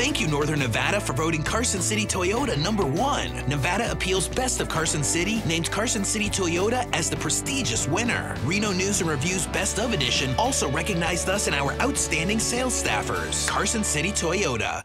Thank you, Northern Nevada, for voting Carson City Toyota number one. Nevada Appeals Best of Carson City named Carson City Toyota as the prestigious winner. Reno News and Review's Best of Edition also recognized us and our outstanding sales staffers. Carson City Toyota.